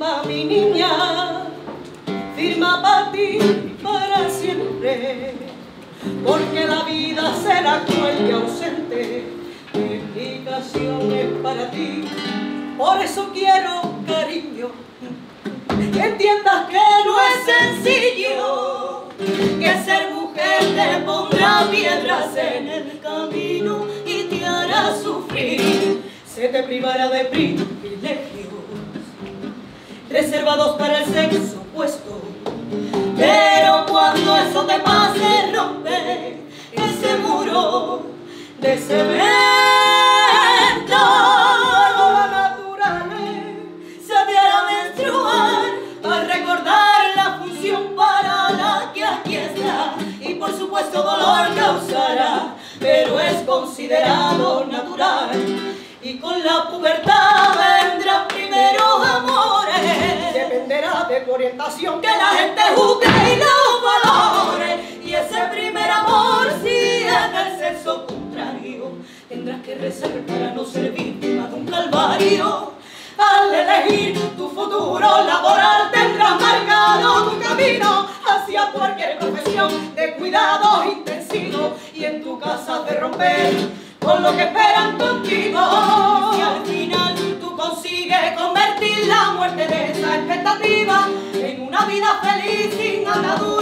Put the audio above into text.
va mi niña, firma para ti para siempre, porque la vida será cruel y ausente, mi canción es para ti, por eso quiero cariño, que entiendas que no es sencillo, que ser mujer te pondrá piedras en el camino y te hará sufrir, se te privará de privilegios reservados para el sexo opuesto. Pero cuando eso te pase, rompe ese muro de cemento. La naturaleza hará menstruar para recordar la función para la que aquí está. Y por supuesto dolor causará, pero es considerado natural. Y con la pubertad de orientación que la gente juzgue y los valores. Y ese primer amor, si es del sexo contrario, tendrás que rezar para no ser víctima de un calvario. Al elegir tu futuro laboral tendrás marcado tu camino hacia cualquier profesión de cuidados intensivos y en tu casa de romper con lo que esperan contigo. Muerte de esa expectativa en una vida feliz sin ataduras.